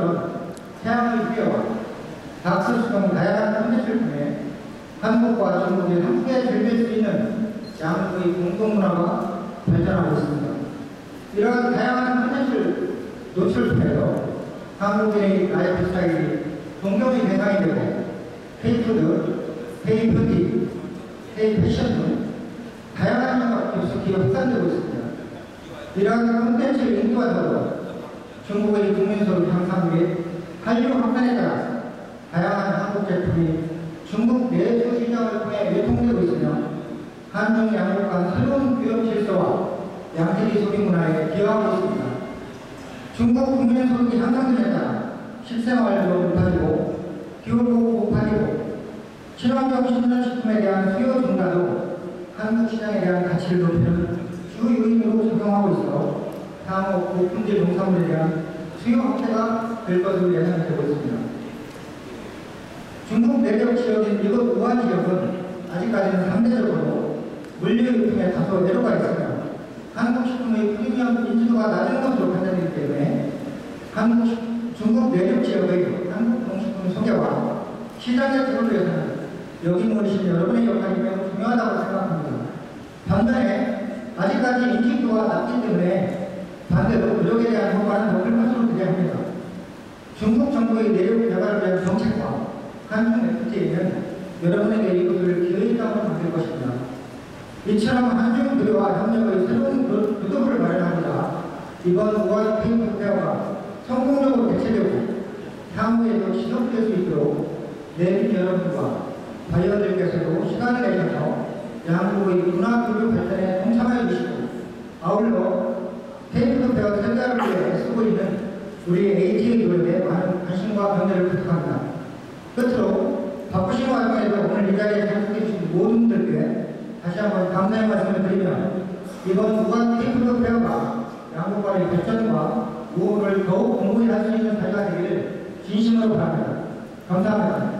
이끌었던 태양의 후예와 다크수동 다양한 콘텐츠를 통해 한국과 중국이 함께 즐길 수 있는 양국의 공동문화가 발전하고 있습니다. 이러한 다양한 콘텐츠를 노출해서 한국인의 라이프 스타일이 동경의 대상이 되고 K푸드, K뷰티, K패션 등 다양한 영역 깊숙이 확산되고 있습니다. 이러한 인기와 더불어 중국의 및 한류 확산에 따라 다양한 한국 제품이 중국 내수 시장을 통해 유통되고 있으며 한중 양국 간 새로운 교역 질서와 양질의 소비 문화에 기여하고 있습니다. 중국 국민 소득이 향상됨에 따라 실생활도 높아지고 기후도 고파지고 친환경 신선식품에 대한 수요 증가도 한국 시장에 대한 가치를 높이는 주 요인으로 작용하고 있어 향후 고품질 농산물에 대한 수요 확대가 될 것으로 예상되고 있습니다. 중국 내륙 지역인 이곳 우한 지역은 아직까지는 상대적으로 물류 유통에 다소 내려가 있으며 한국 식품의 프리미엄 인지도가 낮은 것으로 판단되기 때문에 한국 식- 중국 내륙 지역의 한국 농식품 소개와 시장의 제공을 위해서는 여기 모이신 여러분의 역할이 매우 중요하다고 생각합니다. 반면에 아직까지 인지도가 낮기 때문에 반대로 노력에 대한 효과는 높을 것으로. 중국 정부의 내륙 개발을 위한 정책과 한중 FTA는 여러분에게 이것을 기회의 땅으로 만들 것입니다. 이처럼 한중 교류와 협력의 새로운 그- 구도를 마련하고자 이번 우한 페이퍼 페어가 성공적으로 개최되고 향후에도 지속될 수 있도록 내빈 여러분과 바이어들께서도 시간을 내셔서 양국의 문화 교류 발전에 동참하여 주시고 아울러 테이프 페어 생각을 위해 쓰고 있는 우리 ATA 노력에 많은 관심과 변화를 부탁합니다. 끝으로 바쁘신 와중에도 오늘 이 자리에 참석해 주신 모든 분들께 다시 한번 감사의 말씀을 드리며 이번 우한 테이프 페어가 양국 간의 발전과 우호를 더욱 공고히 할 수 있는 자리가 되기를 진심으로 바랍니다. 감사합니다.